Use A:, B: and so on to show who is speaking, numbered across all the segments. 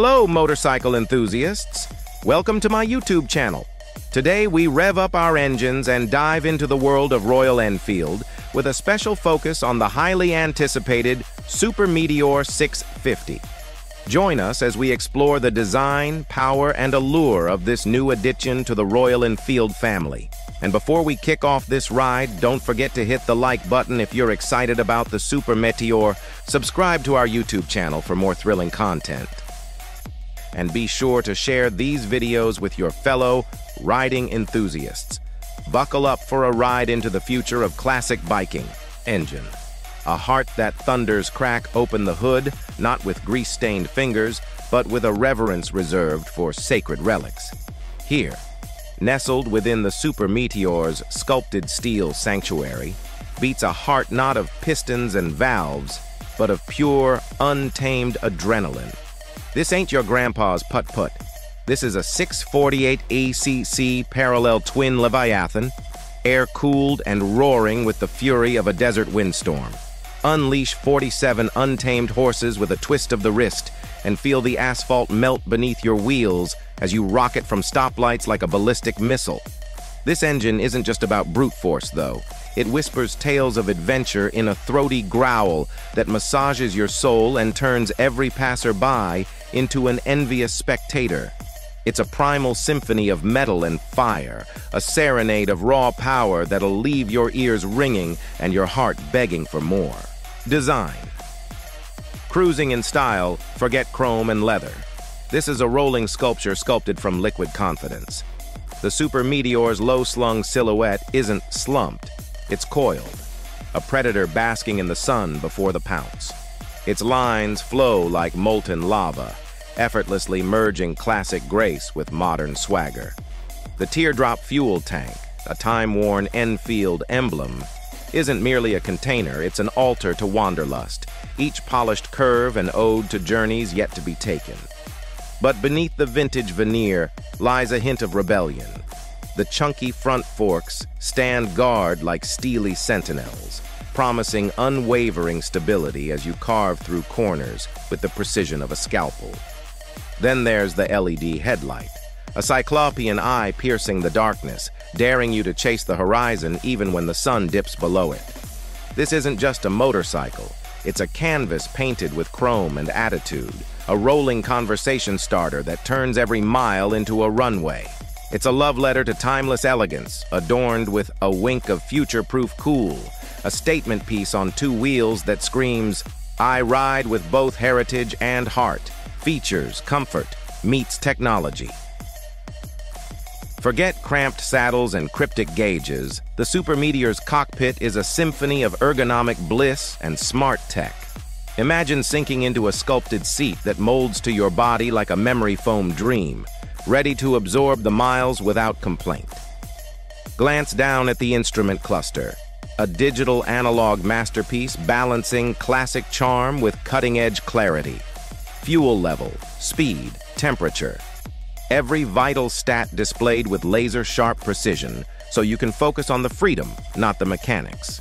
A: Hello, motorcycle enthusiasts. Welcome to my YouTube channel. Today, we rev up our engines and dive into the world of Royal Enfield with a special focus on the highly anticipated Super Meteor 650. Join us as we explore the design, power, and allure of this new addition to the Royal Enfield family. And before we kick off this ride, don't forget to hit the like button if you're excited about the Super Meteor. Subscribe to our YouTube channel for more thrilling content. And be sure to share these videos with your fellow riding enthusiasts. Buckle up for a ride into the future of classic biking. Engine. A heart that thunders crack open the hood, not with grease-stained fingers, but with a reverence reserved for sacred relics. Here, nestled within the Super Meteor's sculpted steel sanctuary, beats a heart not of pistons and valves, but of pure, untamed adrenaline. This ain't your grandpa's putt-putt. This is a 648 ACC parallel twin Leviathan, air-cooled and roaring with the fury of a desert windstorm. Unleash 47 untamed horses with a twist of the wrist and feel the asphalt melt beneath your wheels as you rocket from stoplights like a ballistic missile. This engine isn't just about brute force, though. It whispers tales of adventure in a throaty growl that massages your soul and turns every passerby into an envious spectator. It's a primal symphony of metal and fire, a serenade of raw power that'll leave your ears ringing and your heart begging for more. Design. Cruising in style, forget chrome and leather. This is a rolling sculpture sculpted from liquid confidence. The Super Meteor's low-slung silhouette isn't slumped, it's coiled, a predator basking in the sun before the pounce. Its lines flow like molten lava, effortlessly merging classic grace with modern swagger. The teardrop fuel tank, a time-worn Enfield emblem, isn't merely a container, it's an altar to wanderlust, each polished curve an ode to journeys yet to be taken. But beneath the vintage veneer lies a hint of rebellion. The chunky front forks stand guard like steely sentinels, promising unwavering stability as you carve through corners with the precision of a scalpel. Then there's the LED headlight, a cyclopean eye piercing the darkness, daring you to chase the horizon even when the sun dips below it. This isn't just a motorcycle, it's a canvas painted with chrome and attitude, a rolling conversation starter that turns every mile into a runway. It's a love letter to timeless elegance, adorned with a wink of future-proof cool, a statement piece on two wheels that screams, I ride with both heritage and heart, features, comfort, meets technology. Forget cramped saddles and cryptic gauges. The Super Meteor's cockpit is a symphony of ergonomic bliss and smart tech. Imagine sinking into a sculpted seat that molds to your body like a memory foam dream, ready to absorb the miles without complaint. Glance down at the instrument cluster, a digital analog masterpiece balancing classic charm with cutting-edge clarity. Fuel level, speed, temperature, every vital stat displayed with laser-sharp precision so you can focus on the freedom, not the mechanics.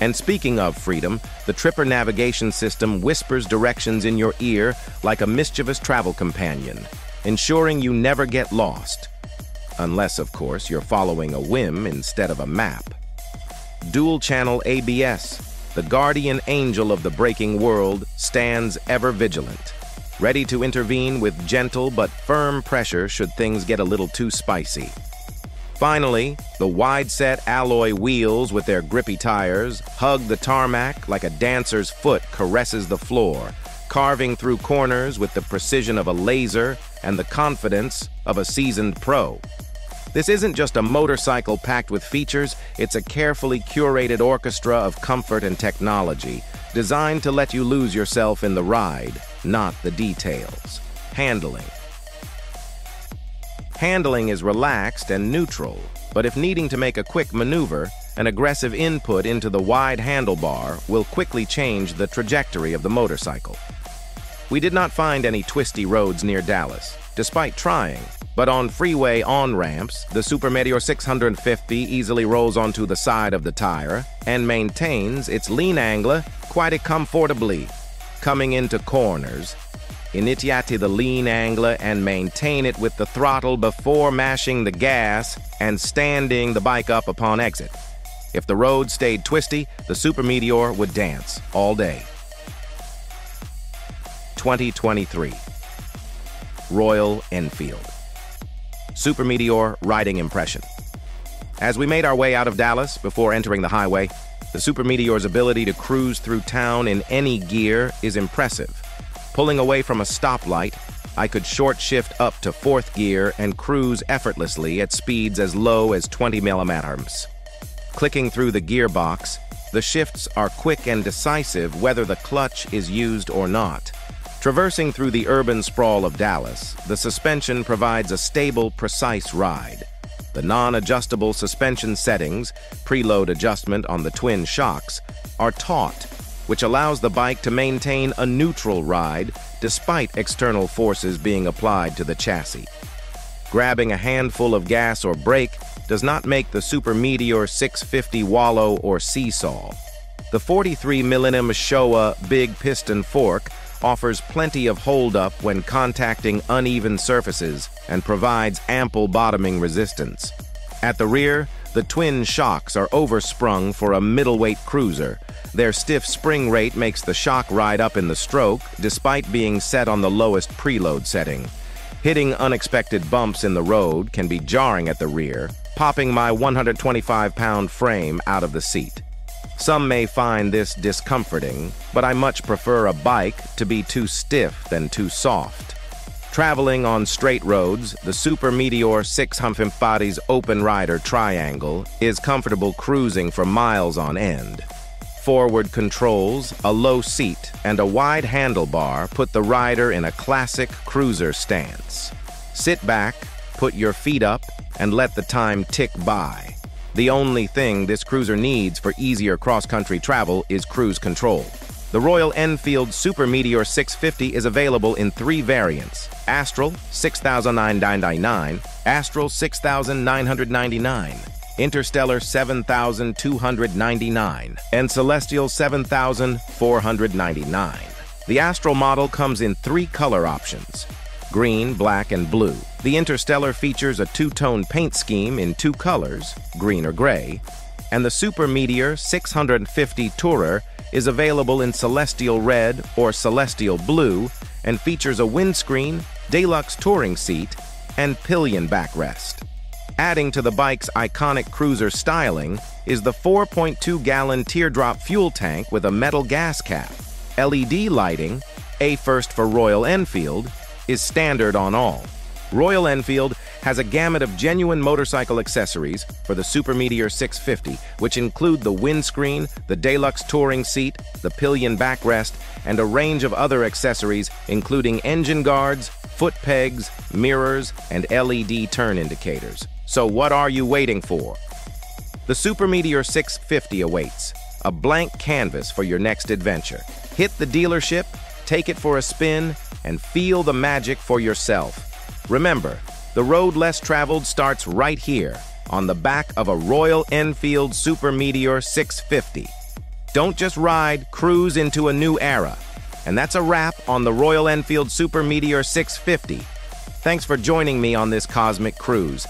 A: And speaking of freedom, the Tripper navigation system whispers directions in your ear like a mischievous travel companion, ensuring you never get lost. Unless, of course, you're following a whim instead of a map. Dual-channel ABS, the guardian angel of the braking world, stands ever vigilant ready to intervene with gentle but firm pressure should things get a little too spicy. Finally, the wide-set alloy wheels with their grippy tires hug the tarmac like a dancer's foot caresses the floor, carving through corners with the precision of a laser and the confidence of a seasoned pro. This isn't just a motorcycle packed with features, it's a carefully curated orchestra of comfort and technology, designed to let you lose yourself in the ride not the details. Handling. Handling is relaxed and neutral, but if needing to make a quick maneuver, an aggressive input into the wide handlebar will quickly change the trajectory of the motorcycle. We did not find any twisty roads near Dallas, despite trying, but on freeway on-ramps, the Super Meteor 650 easily rolls onto the side of the tire and maintains its lean angle quite comfortably coming into corners, initiate the lean angler and maintain it with the throttle before mashing the gas and standing the bike up upon exit. If the road stayed twisty, the Super Meteor would dance all day. 2023 Royal Enfield Super Meteor Riding Impression As we made our way out of Dallas before entering the highway, the Super Meteor's ability to cruise through town in any gear is impressive. Pulling away from a stoplight, I could short shift up to fourth gear and cruise effortlessly at speeds as low as 20 millimeters. Clicking through the gearbox, the shifts are quick and decisive whether the clutch is used or not. Traversing through the urban sprawl of Dallas, the suspension provides a stable, precise ride. The non-adjustable suspension settings, preload adjustment on the twin shocks, are taut which allows the bike to maintain a neutral ride despite external forces being applied to the chassis. Grabbing a handful of gas or brake does not make the Super Meteor 650 wallow or seesaw. The 43mm Showa Big Piston Fork offers plenty of hold-up when contacting uneven surfaces and provides ample bottoming resistance. At the rear, the twin shocks are oversprung for a middleweight cruiser, their stiff spring rate makes the shock ride up in the stroke, despite being set on the lowest preload setting. Hitting unexpected bumps in the road can be jarring at the rear, popping my 125-pound frame out of the seat. Some may find this discomforting, but I much prefer a bike to be too stiff than too soft. Traveling on straight roads, the Super Meteor 650's open rider triangle is comfortable cruising for miles on end. Forward controls, a low seat, and a wide handlebar put the rider in a classic cruiser stance. Sit back, put your feet up, and let the time tick by. The only thing this cruiser needs for easier cross-country travel is cruise control. The Royal Enfield Super Meteor 650 is available in three variants. Astral, 6,999, Astral 6,999, Interstellar 7,299, and Celestial 7,499. The Astral model comes in three color options, green, black, and blue. The Interstellar features a two-tone paint scheme in two colors, green or gray, and the Super Meteor 650 Tourer is available in Celestial Red or Celestial Blue and features a windscreen, deluxe touring seat, and pillion backrest. Adding to the bike's iconic cruiser styling is the 4.2-gallon teardrop fuel tank with a metal gas cap. LED lighting, a first for Royal Enfield, is standard on all. Royal Enfield has a gamut of genuine motorcycle accessories for the Super Meteor 650, which include the windscreen, the deluxe touring seat, the pillion backrest, and a range of other accessories including engine guards, foot pegs, mirrors, and LED turn indicators. So what are you waiting for? The Super Meteor 650 awaits, a blank canvas for your next adventure. Hit the dealership, take it for a spin, and feel the magic for yourself. Remember, the road less traveled starts right here, on the back of a Royal Enfield Super Meteor 650. Don't just ride, cruise into a new era. And that's a wrap on the Royal Enfield Super Meteor 650. Thanks for joining me on this cosmic cruise.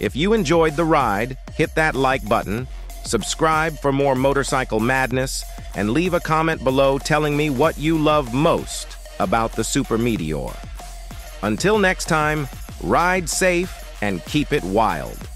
A: If you enjoyed the ride, hit that like button, subscribe for more motorcycle madness, and leave a comment below telling me what you love most about the Super Meteor. Until next time, ride safe and keep it wild.